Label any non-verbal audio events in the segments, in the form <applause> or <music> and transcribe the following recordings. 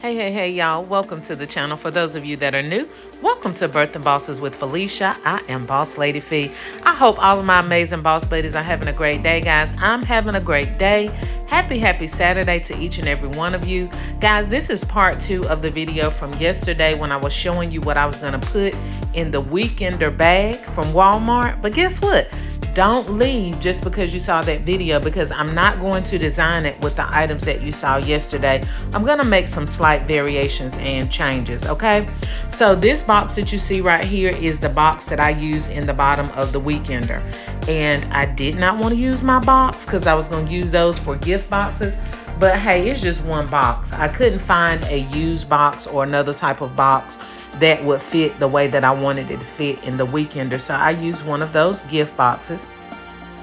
Hey, hey, hey, y'all. Welcome to the channel. For those of you that are new, welcome to Birthing Bosses with Felicia. I am Boss Lady Fee. I hope all of my amazing boss ladies are having a great day, guys. I'm having a great day. Happy, happy Saturday to each and every one of you. Guys, this is part two of the video from yesterday when I was showing you what I was going to put in the weekender bag from Walmart. But guess what? Don't leave just because you saw that video because I'm not going to design it with the items that you saw yesterday. I'm going to make some slight variations and changes, okay? So this box that you see right here is the box that I use in the bottom of the Weekender. And I did not want to use my box because I was going to use those for gift boxes. But hey, it's just one box. I couldn't find a used box or another type of box that would fit the way that I wanted it to fit in the weekender. So I used one of those gift boxes.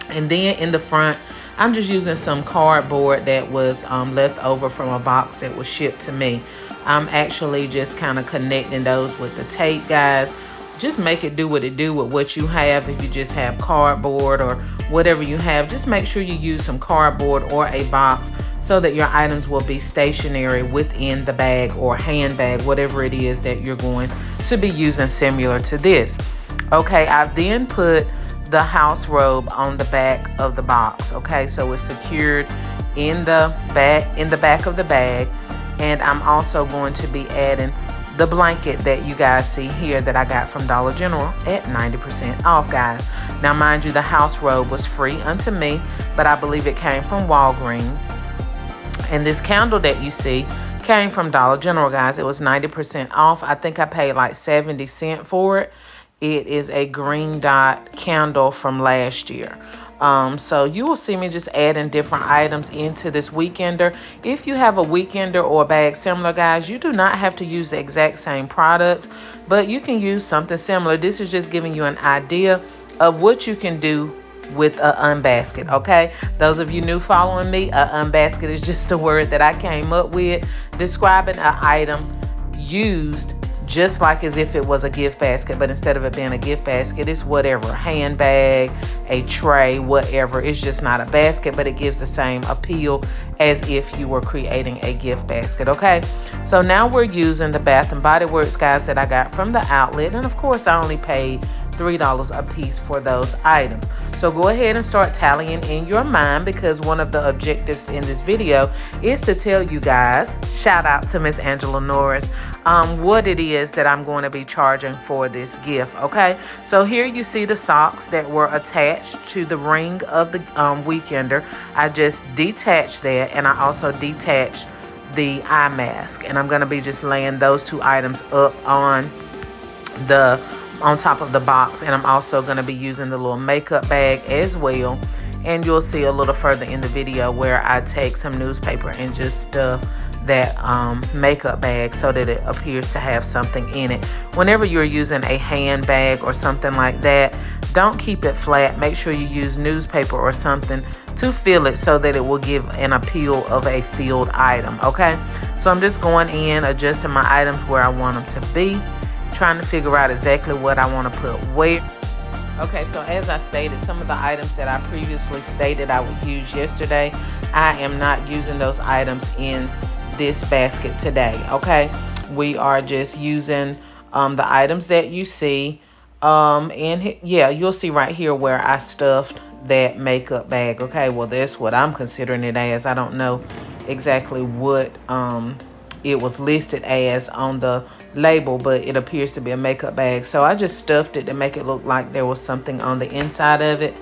And then in the front, I'm just using some cardboard that was um, left over from a box that was shipped to me. I'm actually just kind of connecting those with the tape, guys. Just make it do what it do with what you have. If you just have cardboard or whatever you have, just make sure you use some cardboard or a box so that your items will be stationary within the bag or handbag, whatever it is that you're going to be using similar to this. Okay, I've then put the house robe on the back of the box. Okay, so it's secured in the back in the back of the bag. And I'm also going to be adding the blanket that you guys see here that I got from Dollar General at 90% off, guys. Now, mind you, the house robe was free unto me, but I believe it came from Walgreens. And this candle that you see came from Dollar General, guys. It was 90% off. I think I paid like 70 cents for it. It is a green dot candle from last year. Um, so you will see me just adding different items into this weekender. If you have a weekender or a bag similar, guys, you do not have to use the exact same products, but you can use something similar. This is just giving you an idea of what you can do with a unbasket okay those of you new following me a unbasket is <laughs> just a word that i came up with describing an item used just like as if it was a gift basket but instead of it being a gift basket it's whatever handbag a tray whatever it's just not a basket but it gives the same appeal as if you were creating a gift basket okay so now we're using the bath and body works guys that i got from the outlet and of course i only paid $3 a piece for those items. So go ahead and start tallying in your mind because one of the objectives in this video is to tell you guys, shout out to Miss Angela Norris, um, what it is that I'm going to be charging for this gift, okay? So here you see the socks that were attached to the ring of the um, Weekender. I just detached that and I also detached the eye mask and I'm going to be just laying those two items up on the on top of the box and I'm also going to be using the little makeup bag as well and you'll see a little further in the video where I take some newspaper and just stuff that um, makeup bag so that it appears to have something in it. Whenever you're using a handbag or something like that, don't keep it flat. Make sure you use newspaper or something to fill it so that it will give an appeal of a filled item, okay? So I'm just going in, adjusting my items where I want them to be trying to figure out exactly what I want to put where. Okay, so as I stated, some of the items that I previously stated I would use yesterday, I am not using those items in this basket today, okay? We are just using um, the items that you see. Um, and yeah, you'll see right here where I stuffed that makeup bag. Okay, well, that's what I'm considering it as. I don't know exactly what um, it was listed as on the label, but it appears to be a makeup bag. So I just stuffed it to make it look like there was something on the inside of it.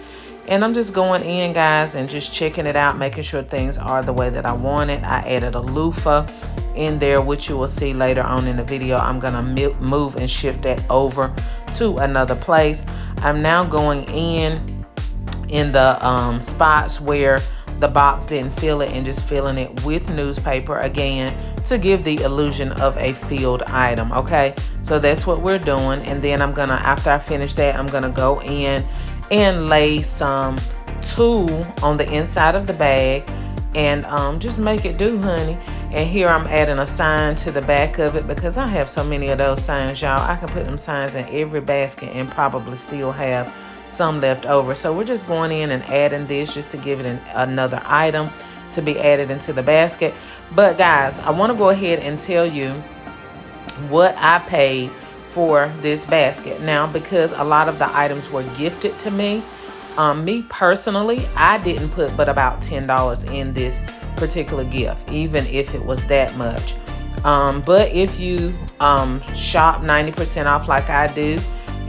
And I'm just going in, guys, and just checking it out, making sure things are the way that I want it. I added a loofah in there, which you will see later on in the video. I'm going to move and shift that over to another place. I'm now going in in the um, spots where the box didn't fill it and just filling it with newspaper again to give the illusion of a filled item okay? So that's what we're doing and then I'm gonna after I finish that I'm gonna go in and lay some tulle on the inside of the bag and um, just make it do honey. And here I'm adding a sign to the back of it because I have so many of those signs y'all. I can put them signs in every basket and probably still have some left over. So we're just going in and adding this just to give it an, another item to be added into the basket But guys, I want to go ahead and tell you what I paid for this basket. Now, because a lot of the items were gifted to me, um, me personally, I didn't put but about $10 in this particular gift, even if it was that much. Um, but if you um, shop 90% off like I do,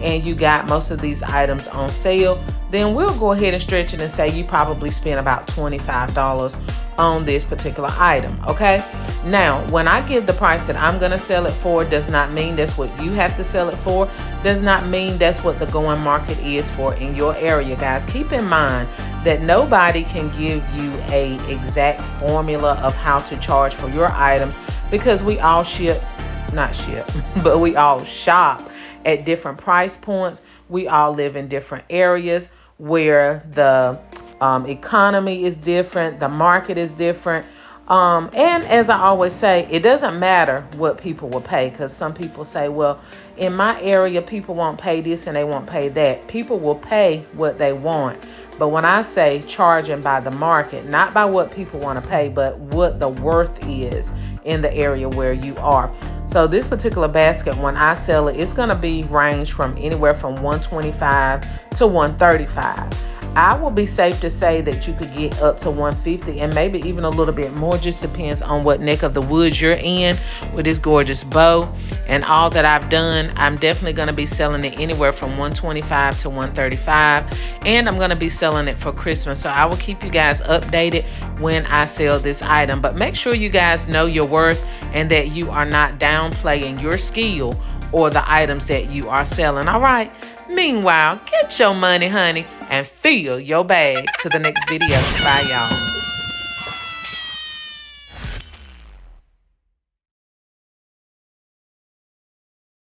and you got most of these items on sale, then we'll go ahead and stretch it and say you probably spent about $25 on this particular item, okay? Now, when I give the price that I'm gonna sell it for, does not mean that's what you have to sell it for, does not mean that's what the going market is for in your area, guys. Keep in mind that nobody can give you a exact formula of how to charge for your items because we all ship, not ship, <laughs> but we all shop at different price points. We all live in different areas where the um, economy is different, the market is different. Um, and as I always say, it doesn't matter what people will pay because some people say, well, in my area, people won't pay this and they won't pay that. People will pay what they want. But when I say charging by the market, not by what people want to pay, but what the worth is in the area where you are. So this particular basket, when I sell it, it's going to be range from anywhere from 125 to 135. I will be safe to say that you could get up to 150 and maybe even a little bit more. Just depends on what neck of the woods you're in with this gorgeous bow and all that I've done. I'm definitely going to be selling it anywhere from 125 to 135 and I'm going to be selling it for Christmas. So I will keep you guys updated when I sell this item. But make sure you guys know your worth and that you are not downplaying your skill or the items that you are selling. All right. Meanwhile, get your money, honey, and fill your bag. To the next video. Bye, y'all.